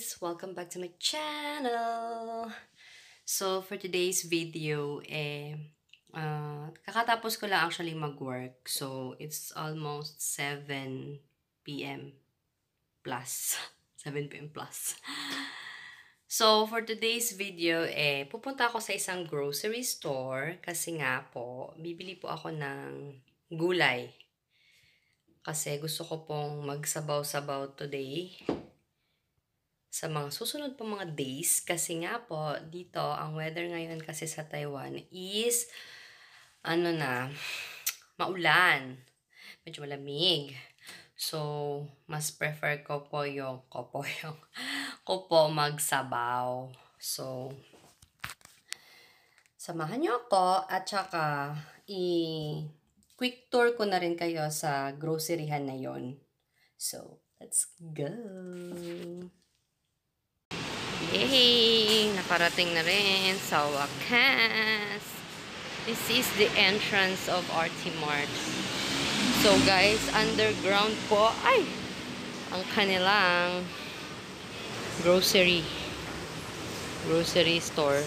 Guys! Welcome back to my channel! So, for today's video, eh, uh, kakatapos ko lang actually mag-work. So, it's almost 7 p.m. plus. 7 p.m. plus. So, for today's video, eh, pupunta ako sa isang grocery store kasi nga po, bibili po ako ng gulay. Kasi gusto ko pong magsabaw-sabaw today sa mga susunod pa mga days. Kasi nga po dito ang weather ngayon kasi sa Taiwan is ano na maulan. Medyo malamig. So mas prefer ko po yung ko po yung ko po magsabaw. So samahan niyo ako at saka i quick tour ko na rin kayo sa groceryhan na yon so let's go Yay! Nakarating na rin sa wakas. This is the entrance of RT Mart. So guys, underground po ay ang kanilang grocery grocery store.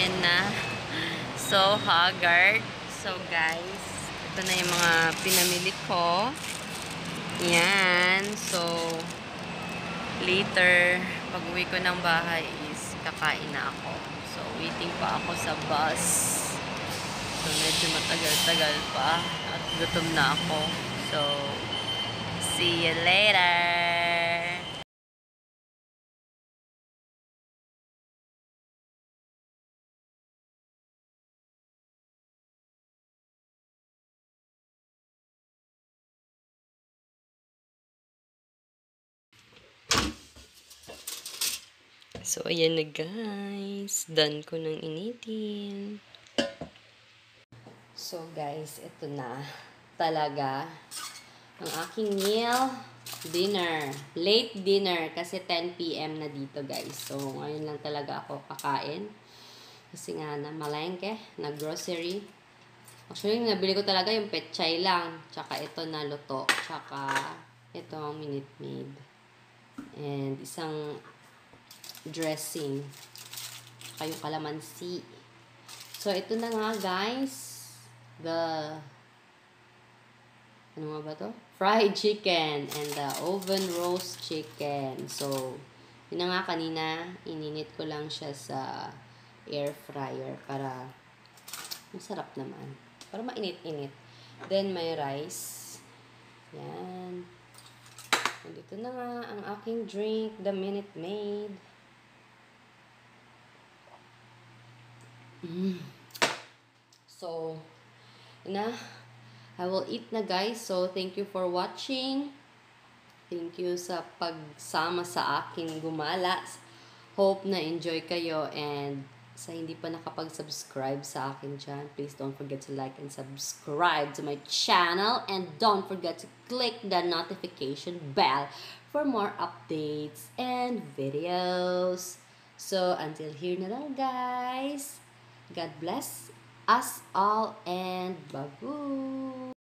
Ayan na. So, haggard. So, guys, ito na yung mga pinamili ko. Yan. So, later, pag uwi ko ng bahay is kakain na ako. So, waiting pa ako sa bus. So, medyo matagal-tagal pa. At gutom na ako. So, see you later! So, ayan na guys. Done ko ng initin. So, guys, ito na talaga ang aking meal dinner. Late dinner kasi 10pm na dito, guys. So, ngayon lang talaga ako kakain. Kasi nga na malengke, na grocery. Actually, nabili ko talaga yung petchay lang. Tsaka ito na luto. Tsaka ito ang Minute Maid. And isang dressing. Tsaka yung kalamansi. So, ito na nga, guys. The, ano nga ba to? Fried chicken and the oven roast chicken. So, yun na nga kanina, ininit ko lang siya sa air fryer para masarap naman. Para mainit-init. Then, may rice. Yan. And ito na nga ang aking drink, the Minute Maid. Mm. So, na, I will eat na guys. So, thank you for watching. Thank you sa pagsama sa akin gumala. Hope na enjoy kayo and sa hindi pa nakapag-subscribe sa akin dyan, please don't forget to like and subscribe to my channel and don't forget to click the notification bell for more updates and videos. So, until here na lang guys. God bless us all and babu!